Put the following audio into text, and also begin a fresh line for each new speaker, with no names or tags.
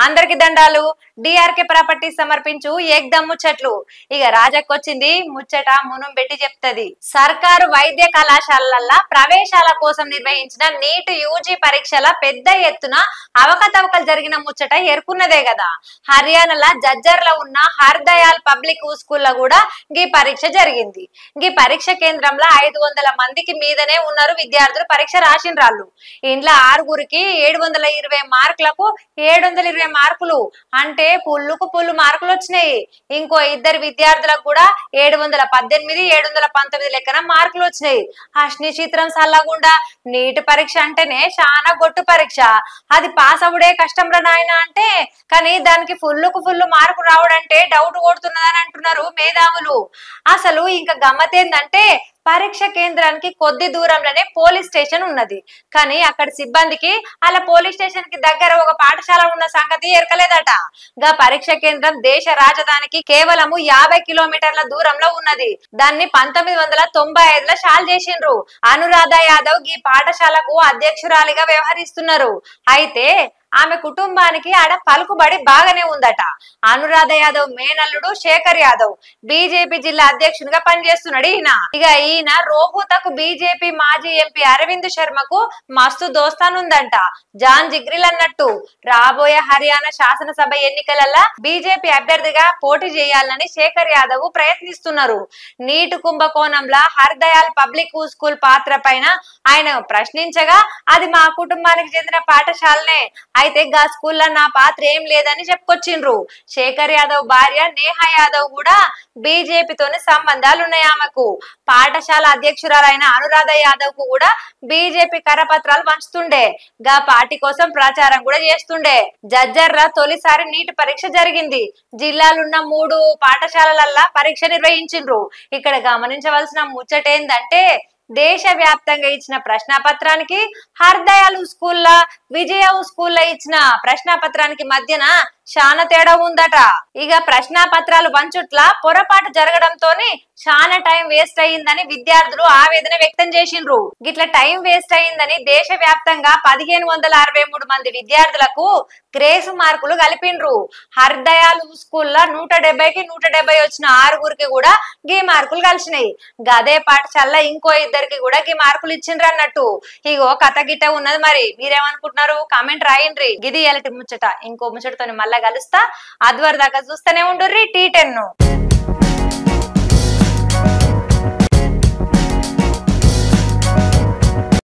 అందరికి దండాలు. DRK property సమర్పించు ఏకదమ్ ముచ్చట్లు. ఇక రాజక్కొచ్చింది ముచ్చట మునం పెట్టి చెప్తది. సర్కారు వైద్య కళాశాలల ప్రవేశాల కోసం నిర్వహించిన నీట్ యూజీ పరీక్షల పెద్ద ఎత్తున అవకతవకలు జరిగిన ముచ్చట ఎరుకున్నదే కదా హర్యానాల జజ్జర్లో ఉన్న హర్దయాల్ పబ్లిక్ స్కూల్లో కూడా గీ పరీక్ష జరిగింది. గీ పరీక్ష కేంద్రంలో ఐదు వందల మందికి మీదనే ఉన్నారు విద్యార్థులు పరీక్ష రాసిండ్రాళ్ళు. ఇంట్లో ఆరుగురికి ఏడు వందల ఇరవై మార్కులకు ఏడు వందల ఇరవై మార్కులు. అంటే పుల్లుకు పుల్లు మార్కులు వచ్చినాయి. ఇంకో ఇద్దరు విద్యార్థులకు కూడా ఏడు వందల పద్దెనిమిది ఏడు వందల పంతొమ్మిది లెక్కన మార్కులు వచ్చినాయి. అశ్ని చిత్రం సల్లగుండా. నీటి పరీక్ష అంటేనే చాలా గొట్టు పరీక్ష. అది పాస్ అవుడే కష్టం రా నాయన అంటే కానీ దానికి ఫుల్లుకు ఫుల్ మార్కు రావడంటే డౌట్ కొడుతున్నదని అంటున్నారు మేధావులు. అసలు ఇంకా గమ్మతేందంటే పరీక్ష కేంద్రానికి కొద్ది దూరంలోనే పోలీస్ స్టేషన్ ఉన్నది. కానీ అక్కడ సిబ్బందికి అలా పోలీస్ స్టేషన్కి దగ్గర ఒక పాఠశాల ఉన్న సంగతి ఎరకలేదట గా పరీక్ష కేంద్రం దేశ రాజధానికి కేవలము యాభై కిలోమీటర్ల దూరంలో ఉన్నది. దాన్ని పంతొమ్మిది వందల తొంభై ఐదులో షాల్ చేసిండ్రు. అనురాధ యాదవ్ ఈ పాఠశాలకు అధ్యక్షురాలిగా వ్యవహరిస్తున్నారు. అయితే ఆమె కుటుంబానికి ఆడ పలుకుబడి బాగానే ఉందట. అనురాధ యాదవ్ మేనల్లుడు శేఖర్ యాదవ్ బీజేపీ జిల్లా అధ్యక్షునిగా పనిచేస్తున్నాడు ఈయన. ఇక ఈయన రోహుతకు బీజేపీ మాజీ ఎంపీ అరవింద్ శర్మకు మస్తు దోస్తానుందంట. జాన్ జిగ్రిల్ అన్నట్టు. రాబోయే హర్యానా శాసనసభ ఎన్నికలలో బీజేపీ అభ్యర్థిగా పోటీ చేయాలని శేఖర్ యాదవ్ ప్రయత్నిస్తున్నారు. నీటి కుంభకోణంలో హర్దయాల్ పబ్లిక్ స్కూల్ పాత్ర పైన ఆయన ప్రశ్నించగా అది మా కుటుంబానికి చెందిన పాఠశాలనే. అయితే గా స్కూల్లో నా పాత్ర ఏం లేదని చెప్పుకొచ్చిండ్రు. శేఖర్ యాదవ్ భార్య నేహా యాదవ్ కూడా బీజేపీతోనే సంబంధాలు ఉన్నాయి ఆమెకు. పాఠశాల అధ్యక్షురాలైన అనురాధ యాదవ్కు కూడా బీజేపీ కరపత్రాలు పంచుతుండే. గా పార్టీ కోసం ప్రచారం కూడా చేస్తుండే. జజ్జర్రా తొలిసారి నీటి పరీక్ష జరిగింది. జిల్లాలున్న మూడు పాఠశాలలల్లా పరీక్ష నిర్వహించిండ్రు. ఇక్కడ గమనించవలసిన ముచ్చట దేశవ్యాప్తంగా దేశ వ్యాప్తంగా ఇచ్చిన ప్రశ్నపత్రానికి హర్దయాలు స్కూల్లో విజయ స్కూల్లో ఇచ్చిన ప్రశ్నపత్రానికి మధ్యన చాలా తేడా ఉందట. ఇక ప్రశ్నపత్రాలు పంచుట్ల పొరపాటు జరగడంతోని చాలా టైం వేస్ట్ అయ్యిందని విద్యార్థులు ఆవేదన వ్యక్తం చేసిండ్రు. గిట్ల టైం వేస్ట్ అయ్యిందని దేశ వ్యాప్తంగా పదిహేను వందల అరవై మూడు మంది విద్యార్థులకు గ్రేస్ మార్కులు కలిపిండ్రు. హర్దయాలు స్కూల్లో నూట డెబ్బైకి నూట డెబ్బై వచ్చిన ఆరుగురికి కూడా గీ మార్కులు కలిసినాయి. గదే పాఠశాలలో ఇంకో ఇద్దరికి కూడా గీ మార్కులు ఇచ్చిండ్రు అన్నట్టు. ఇగో కథ గిట్ట ఉన్నది మరి. మీరేమనుకుంటున్నారు? కామెంట్ రాయండ్రి గిది ఎలటి ముచ్చట. ఇంకో ముచ్చటతో మళ్ళా కలుస్తా. అద్వర్ దాకా చూస్తూనే ఉండుర్రి. T ten.